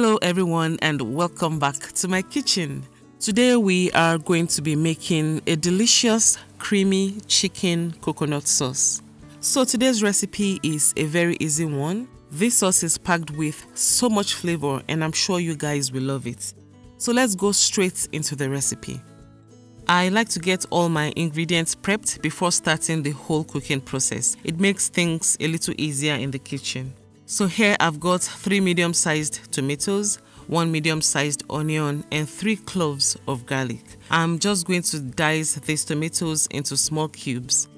everyone, and welcome back to my kitchen. Today, we are going to be making a delicious, creamy chicken coconut sauce. So, today's recipe is a very easy one. This sauce is packed with so much flavor, and I'm sure you guys will love it. So, let's go straight into the recipe. I like to get all my ingredients prepped before starting the whole cooking process. It makes things a little easier in the kitchen. So here I've got 3 medium-sized tomatoes, 1 medium-sized onion and 3 cloves of garlic. I'm just going to dice these tomatoes into small cubes.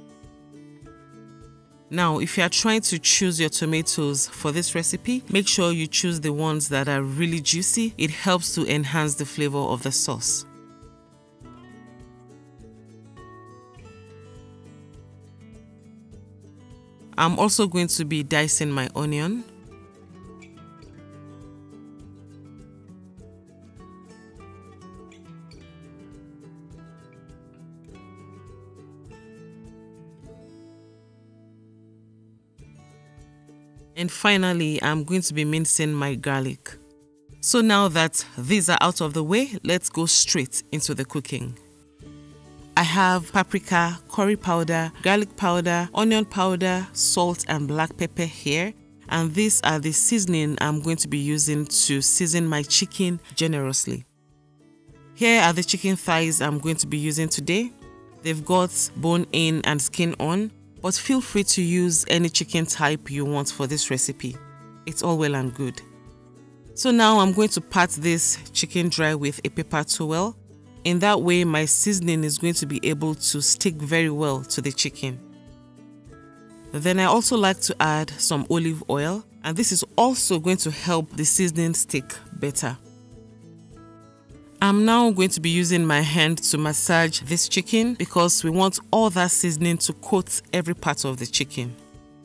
Now, if you are trying to choose your tomatoes for this recipe, make sure you choose the ones that are really juicy. It helps to enhance the flavor of the sauce. I'm also going to be dicing my onion. And finally, I'm going to be mincing my garlic. So now that these are out of the way, let's go straight into the cooking. I have paprika, curry powder, garlic powder, onion powder, salt and black pepper here. And these are the seasoning I'm going to be using to season my chicken generously. Here are the chicken thighs I'm going to be using today. They've got bone in and skin on, but feel free to use any chicken type you want for this recipe. It's all well and good. So now I'm going to pat this chicken dry with a paper towel in that way, my seasoning is going to be able to stick very well to the chicken. Then I also like to add some olive oil and this is also going to help the seasoning stick better. I'm now going to be using my hand to massage this chicken because we want all that seasoning to coat every part of the chicken.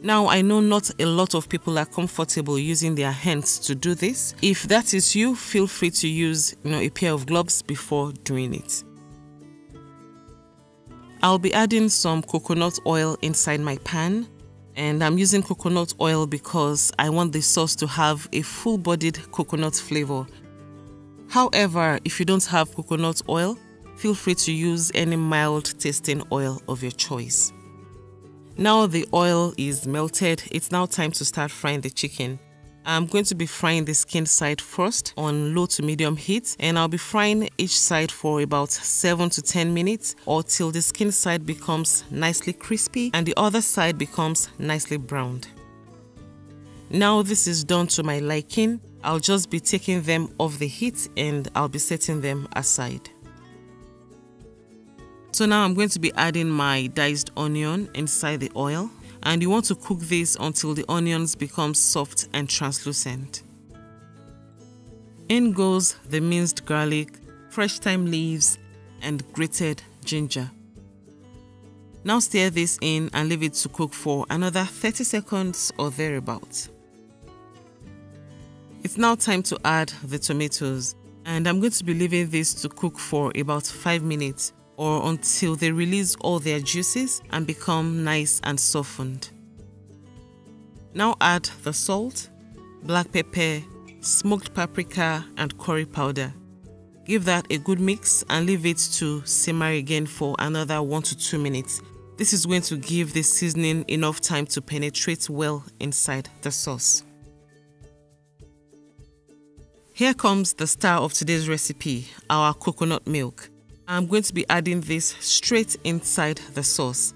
Now, I know not a lot of people are comfortable using their hands to do this. If that is you, feel free to use you know, a pair of gloves before doing it. I'll be adding some coconut oil inside my pan and I'm using coconut oil because I want the sauce to have a full-bodied coconut flavor. However, if you don't have coconut oil, feel free to use any mild tasting oil of your choice. Now the oil is melted, it's now time to start frying the chicken. I'm going to be frying the skin side first on low to medium heat and I'll be frying each side for about 7 to 10 minutes or till the skin side becomes nicely crispy and the other side becomes nicely browned. Now this is done to my liking, I'll just be taking them off the heat and I'll be setting them aside. So now I'm going to be adding my diced onion inside the oil and you want to cook this until the onions become soft and translucent. In goes the minced garlic, fresh thyme leaves and grated ginger. Now stir this in and leave it to cook for another 30 seconds or thereabouts. It's now time to add the tomatoes and I'm going to be leaving this to cook for about 5 minutes or until they release all their juices and become nice and softened. Now add the salt, black pepper, smoked paprika and curry powder. Give that a good mix and leave it to simmer again for another 1 to 2 minutes. This is going to give the seasoning enough time to penetrate well inside the sauce. Here comes the star of today's recipe, our coconut milk. I'm going to be adding this straight inside the sauce.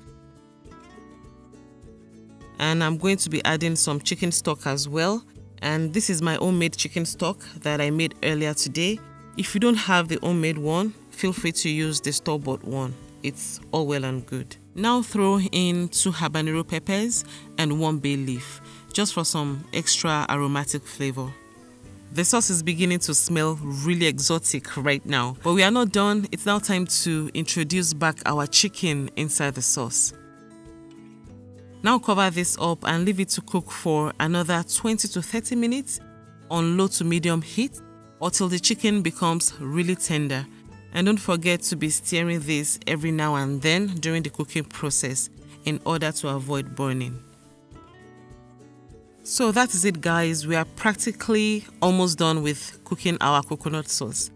And I'm going to be adding some chicken stock as well. And this is my homemade chicken stock that I made earlier today. If you don't have the homemade one, feel free to use the store-bought one. It's all well and good. Now throw in two habanero peppers and one bay leaf, just for some extra aromatic flavor. The sauce is beginning to smell really exotic right now, but we are not done. It's now time to introduce back our chicken inside the sauce. Now cover this up and leave it to cook for another 20 to 30 minutes on low to medium heat or till the chicken becomes really tender. And don't forget to be stirring this every now and then during the cooking process in order to avoid burning. So that is it guys, we are practically almost done with cooking our coconut sauce.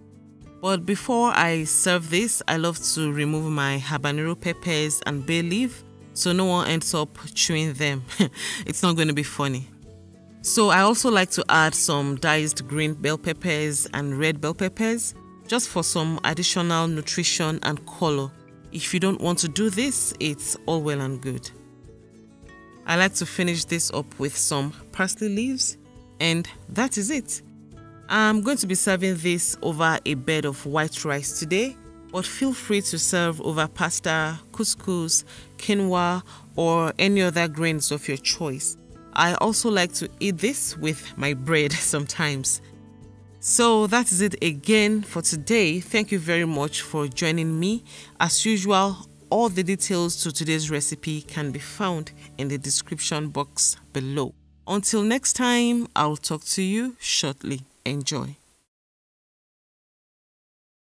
But before I serve this, I love to remove my habanero peppers and bay leaf so no one ends up chewing them. it's not going to be funny. So I also like to add some diced green bell peppers and red bell peppers just for some additional nutrition and color. If you don't want to do this, it's all well and good. I like to finish this up with some parsley leaves and that is it. I'm going to be serving this over a bed of white rice today, but feel free to serve over pasta, couscous, quinoa, or any other grains of your choice. I also like to eat this with my bread sometimes. So that is it again for today. Thank you very much for joining me. As usual, all the details to today's recipe can be found in the description box below. Until next time, I'll talk to you shortly. Enjoy.